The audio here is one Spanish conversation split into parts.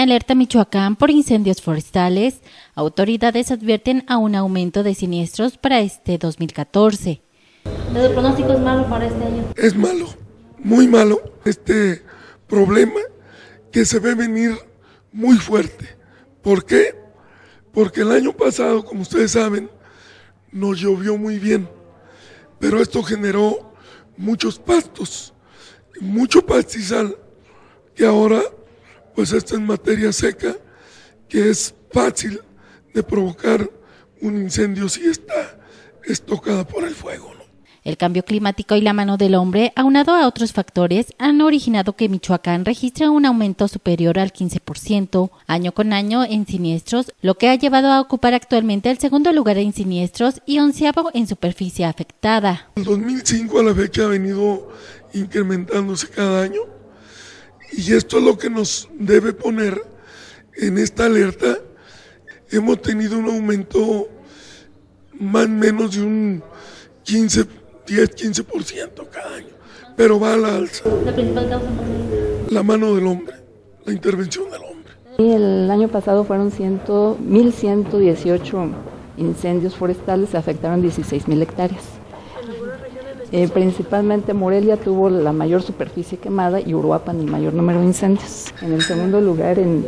alerta Michoacán por incendios forestales, autoridades advierten a un aumento de siniestros para este 2014. ¿El pronóstico es malo para este año? Es malo, muy malo este problema que se ve venir muy fuerte. ¿Por qué? Porque el año pasado, como ustedes saben, nos llovió muy bien, pero esto generó muchos pastos, mucho pastizal, que ahora, pues esto es materia seca, que es fácil de provocar un incendio si está estocada por el fuego. El cambio climático y la mano del hombre, aunado a otros factores, han originado que Michoacán registre un aumento superior al 15% año con año en siniestros, lo que ha llevado a ocupar actualmente el segundo lugar en siniestros y onceavo en superficie afectada. En 2005 a la fecha ha venido incrementándose cada año y esto es lo que nos debe poner en esta alerta. Hemos tenido un aumento más o menos de un 15 10, 15% cada año, pero va a la alza. ¿La principal causa? La mano del hombre, la intervención del hombre. El año pasado fueron 1.118 incendios forestales, se afectaron 16.000 hectáreas. Eh, principalmente Morelia tuvo la mayor superficie quemada y Uruapan el mayor número de incendios. En el segundo lugar en,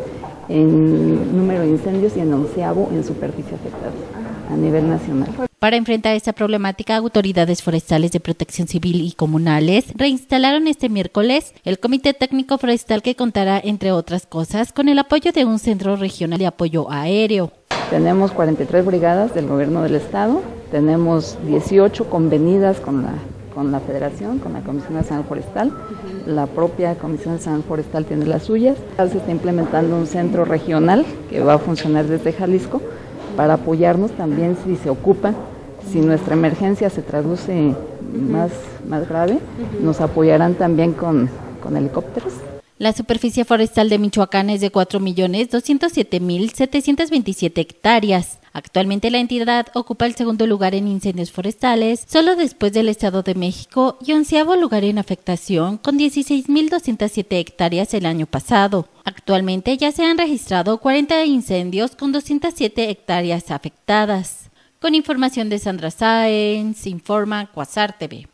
en número de incendios y en onceavo en superficie afectada a nivel nacional. Para enfrentar esta problemática, autoridades forestales de protección civil y comunales reinstalaron este miércoles el Comité Técnico Forestal que contará, entre otras cosas, con el apoyo de un centro regional de apoyo aéreo. Tenemos 43 brigadas del gobierno del estado, tenemos 18 convenidas con la, con la federación, con la Comisión Nacional Forestal, la propia Comisión Nacional Forestal tiene las suyas, se está implementando un centro regional que va a funcionar desde Jalisco para apoyarnos también si se ocupa si nuestra emergencia se traduce más, más grave, nos apoyarán también con, con helicópteros. La superficie forestal de Michoacán es de 4.207.727 hectáreas. Actualmente la entidad ocupa el segundo lugar en incendios forestales, solo después del Estado de México, y onceavo lugar en afectación, con 16.207 hectáreas el año pasado. Actualmente ya se han registrado 40 incendios con 207 hectáreas afectadas. Con información de Sandra Sáenz, informa Cuasar TV.